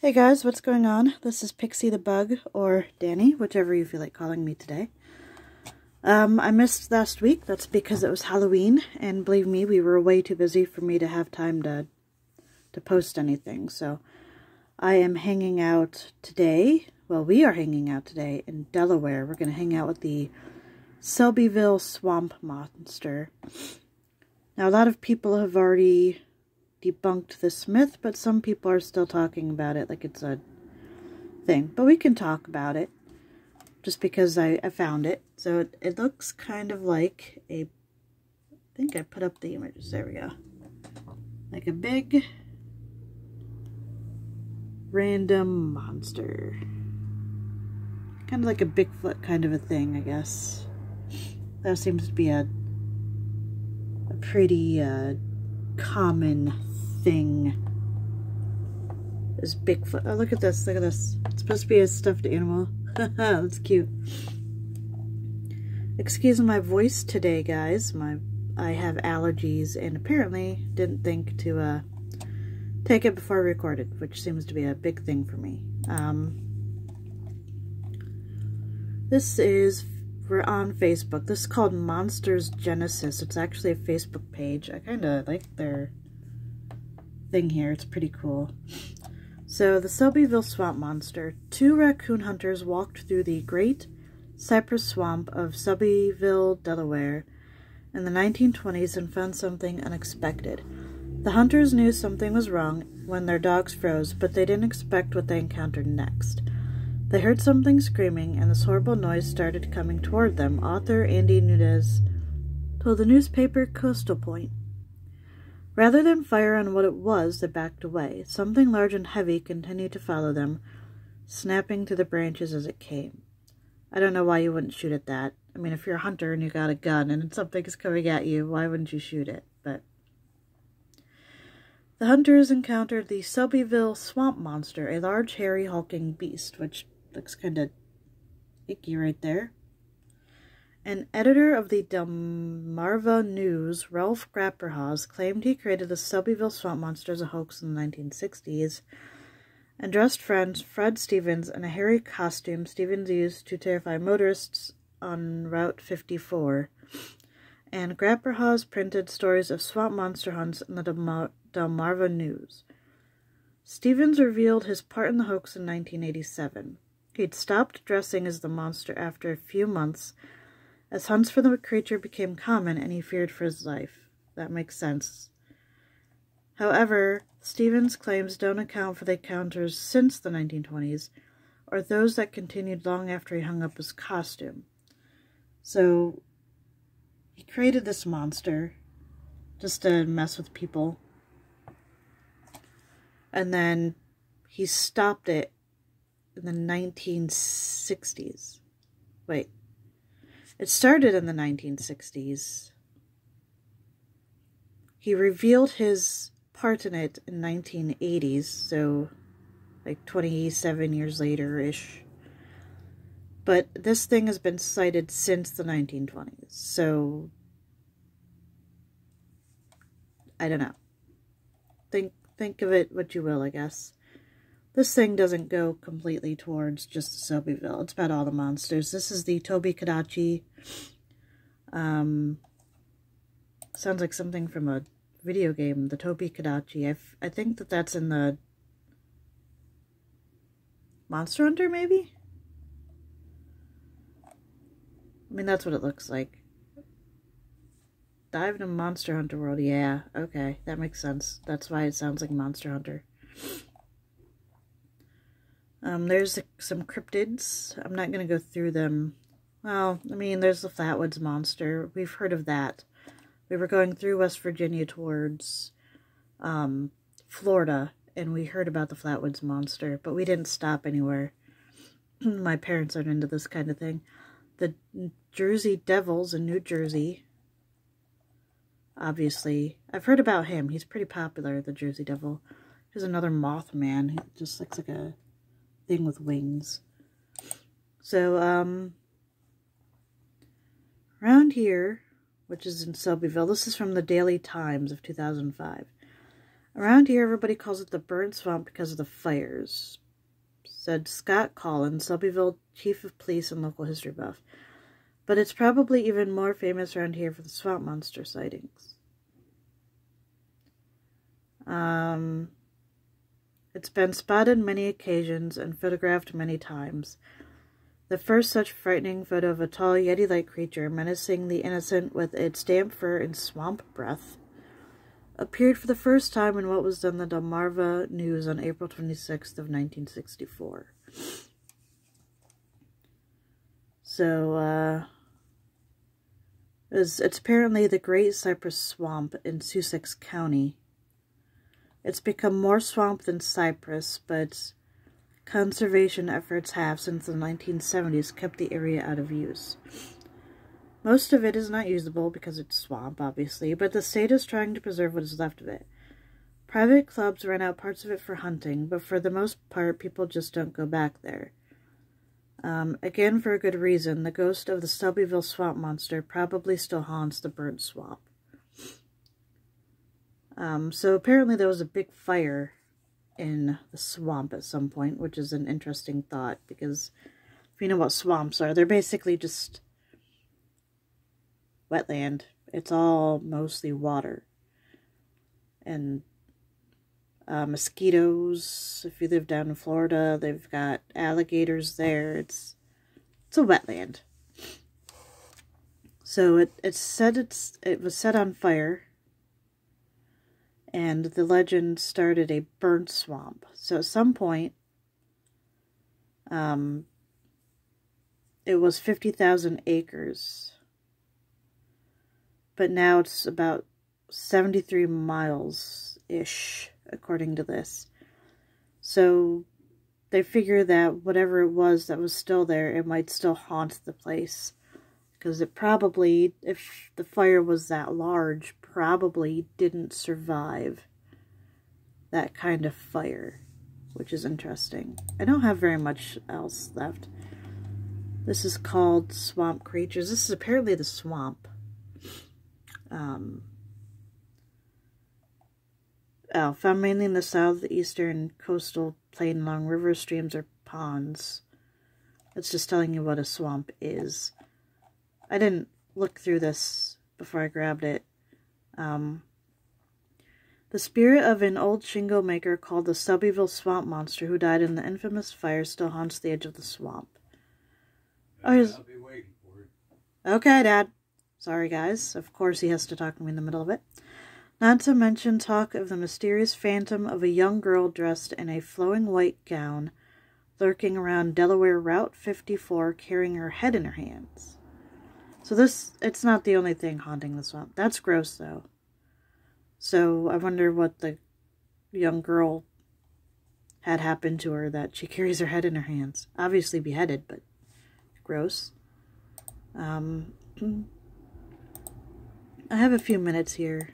Hey guys, what's going on? This is Pixie the Bug, or Danny, whichever you feel like calling me today. Um, I missed last week, that's because it was Halloween, and believe me, we were way too busy for me to have time to, to post anything, so I am hanging out today, well, we are hanging out today in Delaware. We're going to hang out with the Selbyville Swamp Monster. Now, a lot of people have already debunked this myth, but some people are still talking about it like it's a thing. But we can talk about it just because I, I found it. So it, it looks kind of like a, I think I put up the images, there we go. Like a big random monster. Kind of like a Bigfoot kind of a thing, I guess. That seems to be a, a pretty uh, common thing is Bigfoot. Oh, look at this. Look at this. It's supposed to be a stuffed animal. That's cute. Excuse my voice today, guys. My I have allergies and apparently didn't think to uh, take it before I recorded, which seems to be a big thing for me. Um, this is we're on Facebook. This is called Monsters Genesis. It's actually a Facebook page. I kind of like their thing here. It's pretty cool. So, the Selbyville Swamp Monster. Two raccoon hunters walked through the Great Cypress Swamp of Selbyville, Delaware in the 1920s and found something unexpected. The hunters knew something was wrong when their dogs froze, but they didn't expect what they encountered next. They heard something screaming, and this horrible noise started coming toward them. Author Andy Nunez told the newspaper Coastal Point. Rather than fire on what it was, they backed away. Something large and heavy continued to follow them, snapping through the branches as it came. I don't know why you wouldn't shoot at that. I mean, if you're a hunter and you got a gun and something is coming at you, why wouldn't you shoot it? But the hunters encountered the Selbyville swamp monster, a large, hairy, hulking beast, which looks kind of icky right there. An editor of the Delmarva News, Ralph Grapperhaus, claimed he created the Selbyville Swamp Monster as a hoax in the 1960s and dressed friend Fred Stevens in a hairy costume Stevens used to terrify motorists on Route 54. And Grapperhaus printed stories of swamp monster hunts in the Delmarva News. Stevens revealed his part in the hoax in 1987. He'd stopped dressing as the monster after a few months as hunts for the creature became common and he feared for his life. That makes sense. However, Stevens' claims don't account for the encounters since the 1920s, or those that continued long after he hung up his costume. So, he created this monster just to mess with people. And then he stopped it in the 1960s. Wait, it started in the 1960s. He revealed his part in it in 1980s, so like 27 years later-ish. But this thing has been cited since the 1920s, so I don't know. Think think of it what you will, I guess. This thing doesn't go completely towards just the Selbyville. It's about all the monsters. This is the Tobi-Kadachi. Um, sounds like something from a video game, the Tobi-Kadachi. I, I think that that's in the Monster Hunter, maybe? I mean, that's what it looks like. Dive into Monster Hunter World. Yeah, okay. That makes sense. That's why it sounds like Monster Hunter. Um, there's some cryptids. I'm not going to go through them. Well, I mean, there's the Flatwoods Monster. We've heard of that. We were going through West Virginia towards um, Florida, and we heard about the Flatwoods Monster, but we didn't stop anywhere. My parents aren't into this kind of thing. The Jersey Devils in New Jersey. Obviously, I've heard about him. He's pretty popular, the Jersey Devil. There's another Mothman. He just looks like a thing with wings. So, um, around here, which is in Selbyville, this is from the Daily Times of 2005. Around here, everybody calls it the Burn swamp because of the fires, said Scott Collins, Selbyville chief of police and local history buff. But it's probably even more famous around here for the swamp monster sightings. Um, it's been spotted many occasions and photographed many times. The first such frightening photo of a tall Yeti-like creature menacing the innocent with its damp fur and swamp breath appeared for the first time in what was then the Delmarva News on April 26th of 1964. So, uh, it's, it's apparently the Great Cypress Swamp in Sussex County. It's become more swamp than cypress, but conservation efforts have, since the 1970s, kept the area out of use. Most of it is not usable because it's swamp, obviously, but the state is trying to preserve what is left of it. Private clubs rent out parts of it for hunting, but for the most part, people just don't go back there. Um, again, for a good reason, the ghost of the Selbyville swamp monster probably still haunts the burnt swamp. Um, so apparently there was a big fire in the swamp at some point, which is an interesting thought, because if you know what swamps are, they're basically just wetland. It's all mostly water. And uh, mosquitoes, if you live down in Florida, they've got alligators there. It's it's a wetland. So it, it said it's it was set on fire and the legend started a burnt swamp. So at some point um it was 50,000 acres but now it's about 73 miles-ish, according to this. So they figure that whatever it was that was still there, it might still haunt the place. Because it probably, if the fire was that large, probably didn't survive that kind of fire, which is interesting. I don't have very much else left. This is called Swamp Creatures. This is apparently the swamp um, oh, found mainly in the southeastern coastal plain along rivers, streams, or ponds. It's just telling you what a swamp is. I didn't look through this before I grabbed it. Um, the spirit of an old shingle maker called the Selbyville Swamp Monster who died in the infamous fire still haunts the edge of the swamp. Oh, Okay, Dad. Sorry, guys. Of course he has to talk to me in the middle of it. Not to mention talk of the mysterious phantom of a young girl dressed in a flowing white gown, lurking around Delaware Route 54, carrying her head in her hands. So this, it's not the only thing haunting the swamp. That's gross, though. So I wonder what the young girl had happened to her that she carries her head in her hands. Obviously beheaded, but gross. Um, I have a few minutes here.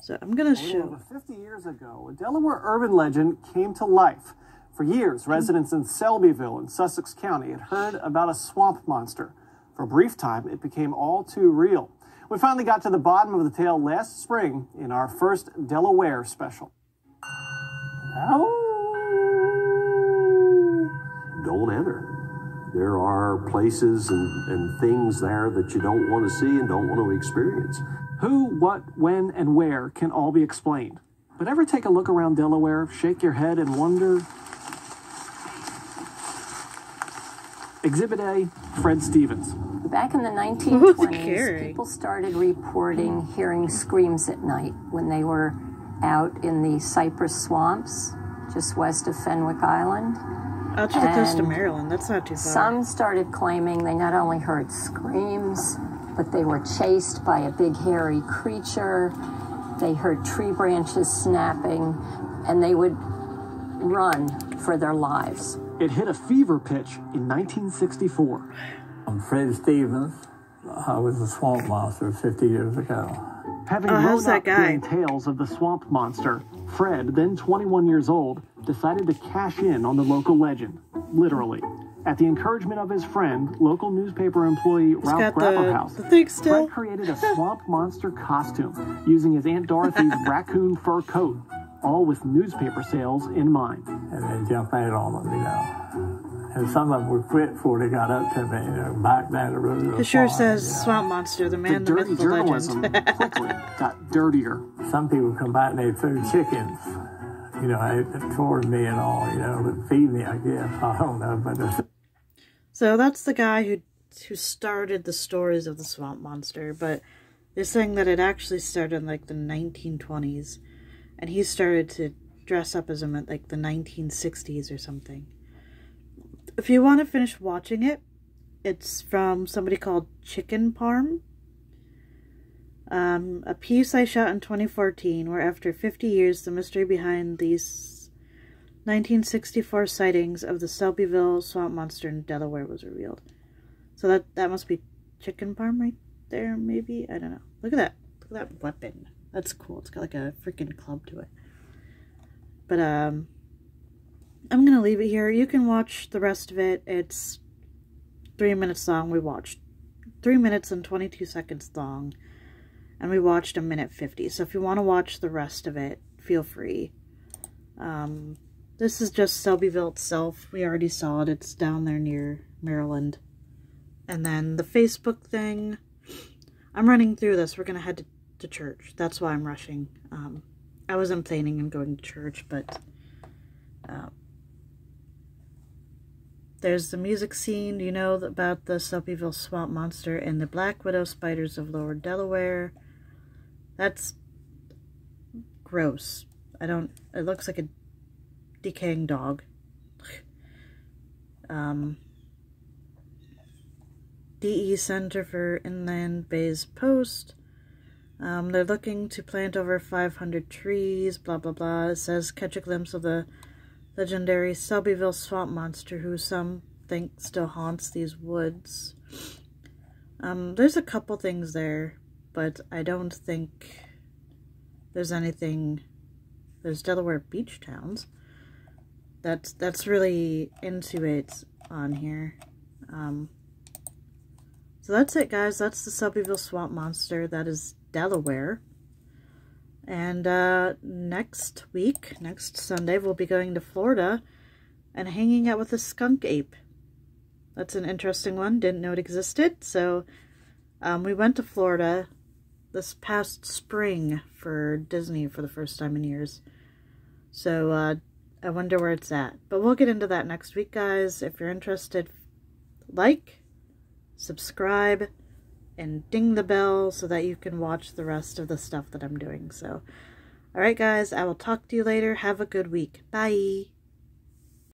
So I'm going to show. Over 50 years ago, a Delaware urban legend came to life. For years, residents in Selbyville in Sussex County had heard about a swamp monster. For a brief time, it became all too real. We finally got to the bottom of the tale last spring in our first Delaware special. Oh. Don't enter there are places and, and things there that you don't want to see and don't want to experience. Who, what, when, and where can all be explained. But ever take a look around Delaware, shake your head, and wonder? Exhibit A Fred Stevens. Back in the 1920s, people started reporting hearing screams at night when they were out in the cypress swamps just west of Fenwick Island. Out to the coast of Maryland. That's not too far. Some started claiming they not only heard screams, but they were chased by a big hairy creature. They heard tree branches snapping, and they would run for their lives. It hit a fever pitch in 1964. I'm Fred Stevens. I was a swamp monster 50 years ago. Having oh, grown up hearing tales of the swamp monster, Fred, then 21 years old, decided to cash in on the local legend, literally. At the encouragement of his friend, local newspaper employee He's Ralph got the, Grapperhaus, the thing still. Fred created a swamp monster costume using his Aunt Dorothy's raccoon fur coat, all with newspaper sales in mind. and they jump out on them, you know. And some of them would quit before they got up to me, you know, back down the road. to the It sure farm, says you know. Swamp Monster, the The man, the dirty myth, the journalism legend. quickly got dirtier. Some people come back and they throw chickens, you know, out toward me and all, you know, but feed me, I guess. I don't know, but So that's the guy who who started the stories of the swamp monster, but they're saying that it actually started in like the 1920s, and he started to dress up as him at like the 1960s or something. If you want to finish watching it, it's from somebody called Chicken Parm. Um, a piece I shot in 2014, where after 50 years, the mystery behind these 1964 sightings of the Selbyville swamp monster in Delaware was revealed. So that that must be chicken parm right there, maybe? I don't know. Look at that. Look at that weapon. That's cool. It's got like a freaking club to it. But um I'm gonna leave it here. You can watch the rest of it. It's three minutes long. We watched three minutes and twenty two seconds long. And we watched a minute fifty. So if you want to watch the rest of it, feel free. Um this is just Selbyville itself. We already saw it. It's down there near Maryland. And then the Facebook thing. I'm running through this. We're going to head to, to church. That's why I'm rushing. Um, I wasn't planning on going to church, but uh, there's the music scene. You know about the Selbyville Swamp Monster and the Black Widow Spiders of Lower Delaware. That's gross. I don't... It looks like a decaying dog. Um, DE Center for Inland Bays Post. Um, they're looking to plant over 500 trees, blah, blah, blah. It says, catch a glimpse of the legendary Selbyville swamp monster who some think still haunts these woods. Um, there's a couple things there, but I don't think there's anything... There's Delaware beach towns that's that's really into it on here. Um, so that's it, guys. That's the Selbyville Swamp Monster. That is Delaware. And uh, next week, next Sunday, we'll be going to Florida and hanging out with a skunk ape. That's an interesting one. Didn't know it existed. So um, we went to Florida this past spring for Disney for the first time in years. So uh, I wonder where it's at. But we'll get into that next week, guys. If you're interested, like, subscribe, and ding the bell so that you can watch the rest of the stuff that I'm doing. So, alright, guys, I will talk to you later. Have a good week. Bye.